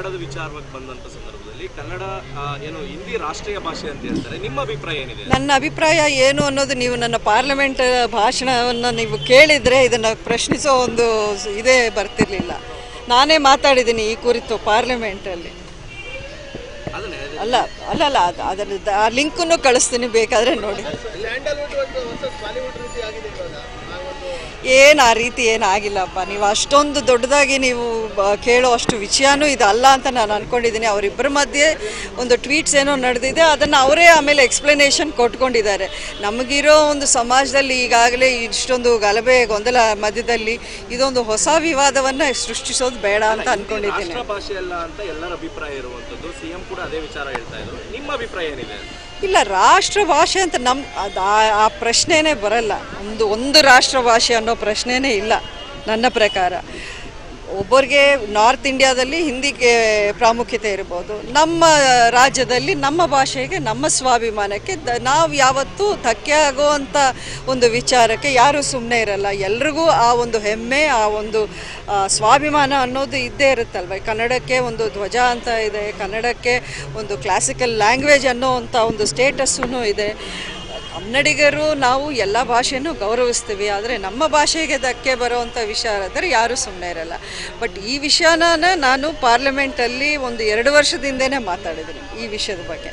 ಕನ್ನಡದ ವಿಚಾರವಾಗಿ ಬಂದಂತ ಸಂದರ್ಭದಲ್ಲಿ ಕನ್ನಡ ಏನು ಹಿಂದಿ ರಾಷ್ಟ್ರೀಯ ಭಾಷೆ ಅಂತ ಹೇಳ್ತಾರೆ ನಿಮ್ಮ ಅಭಿಪ್ರಾಯ ಏನಿದೆ? ನನ್ನ ಅಭಿಪ್ರಾಯ ಏನು ಅನ್ನೋದು ನೀವು ನನ್ನ ಪಾರ್ಲಿಮೆಂಟ್ ಭಾಷಣವನ್ನು ನೀವು ಕೇಳಿದರೆ ಇದನ್ನು ಪ್ರಶ್ನಿಸೋ ಒಂದು ಇದೇ ಬರ್ತಿರ್ಲಿಲ್ಲ. ನಾನೇ ಮಾತಾಡಿದ್ದೀನಿ ಈ ಕುರಿತು ಪಾರ್ಲಿಮೆಂಟಲ್ಲಿ. ಅಲ್ಲಿ ಅಲ್ಲ ಅಲ್ಲ ಅದು ಅದರ ಆ ಲಿಂಕನ್ನು ಕಳಿಸ್ತೀನಿ ಬೇಕಾದರೆ ನೋಡಿ. ಏನು ಆ ರೀತಿ ಏನಾಗಿಲ್ಲಪ್ಪ ನೀವು ಅಷ್ಟೊಂದು ದೊಡ್ಡದಾಗಿ ನೀವು ಕೇಳೋ ಅಷ್ಟು ವಿಷಯನೂ ಇದಲ್ಲ ಅಂತ ನಾನು ಅಂದ್ಕೊಂಡಿದ್ದೀನಿ ಅವರಿಬ್ಬರ ಮಧ್ಯೆ ಒಂದು ಟ್ವೀಟ್ಸ್ ಏನೋ ನಡೆದಿದೆ ಅದನ್ನು ಅವರೇ ಆಮೇಲೆ ಎಕ್ಸ್ಪ್ಲನೇಷನ್ ಕೊಟ್ಕೊಂಡಿದ್ದಾರೆ. ನಮಗಿರೋ ಒಂದು ಸಮಾಜದಲ್ಲಿ ಈಗಾಗಲೇ ಇಷ್ಟೊಂದು ಗಲಭೆ ಗೊಂದಲ ಮಧ್ಯದಲ್ಲಿ ಇದೊಂದು ಹೊಸ ವಿವಾದವನ್ನು ಸೃಷ್ಟಿಸೋದು ಬೇಡ ಅಂತ ಅಂದ್ಕೊಂಡಿದ್ದೀನಿ ಭಾಷೆ ಅಲ್ಲ ಅಂತ ಎಲ್ಲರ ಅಭಿಪ್ರಾಯ ಇರುವಂತದ್ದು ಸಿಎಂ ಕೂಡ ಅದೇ ವಿಚಾರ ಹೇಳ್ತಾ ಇದ್ರು. ನಿಮ್ಮ ಅಭಿಪ್ರಾಯ ಏನಿದೆ? ಇಲ್ಲ ರಾಷ್ಟ್ರ ಭಾಷೆ ಅಂತ ಆ- ಆ ಪ್ರಶ್ನೆನೇ ಬರಲ್ಲ. ಒಂದು ಒಂದು ರಾಷ್ಟ್ರ ಭಾಷೆ ಅನ್ನೋ ಪ್ರಶ್ನೆನೇ ಇಲ್ಲ, ನನ್ನ ಪ್ರಕಾರ. ಒಬ್ಬರಿಗೆ ನಾರ್ತ್ ಇಂಡಿಯಾದಲ್ಲಿ ಹಿಂದಿಗೆ ಪ್ರಾಮುಖ್ಯತೆ ಇರ್ಬೋದು. ನಮ್ಮ ರಾಜ್ಯದಲ್ಲಿ, ನಮ್ಮ ಭಾಷೆಗೆ, ನಮ್ಮ ಸ್ವಾಭಿಮಾನಕ್ಕೆ ನಾವು ಯಾವತ್ತೂ ಧಕ್ಕೆ ಆಗುವಂಥ ಒಂದು ವಿಚಾರಕ್ಕೆ ಯಾರೂ ಸುಮ್ಮನೆ ಇರಲ್ಲ. ಎಲ್ರಿಗೂ ಆ ಒಂದು ಹೆಮ್ಮೆ, ಆ ಒಂದು ಸ್ವಾಭಿಮಾನ ಅನ್ನೋದು ಇದ್ದೇ ಇರುತ್ತಲ್ವ? ಕನ್ನಡಕ್ಕೆ ಒಂದು ಧ್ವಜ ಅಂತ ಇದೆ, ಕನ್ನಡಕ್ಕೆ ಒಂದು ಕ್ಲಾಸಿಕಲ್ ಲ್ಯಾಂಗ್ವೇಜ್ ಅನ್ನೋ ಅಂಥ ಒಂದು ಸ್ಟೇಟಸ್ಸೂ ಇದೆ. ಕನ್ನಡಿಗರು ನಾವು ಎಲ್ಲ ಭಾಷೆನೂ ಗೌರವಿಸ್ತೀವಿ, ಆದರೆ ನಮ್ಮ ಭಾಷೆಗೆ ಧಕ್ಕೆ ಬರೋವಂಥ ವಿಷಯ ಆದರೆ ಯಾರೂ ಸುಮ್ಮನೆ ಇರಲ್ಲ. ಬಟ್ ಈ ವಿಷಯನ ನಾನು ಪಾರ್ಲಿಮೆಂಟಲ್ಲಿ ಒಂದು ಎರಡು ವರ್ಷದಿಂದನೇ ಮಾತಾಡಿದ್ದೀನಿ ಈ ವಿಷಯದ ಬಗ್ಗೆ.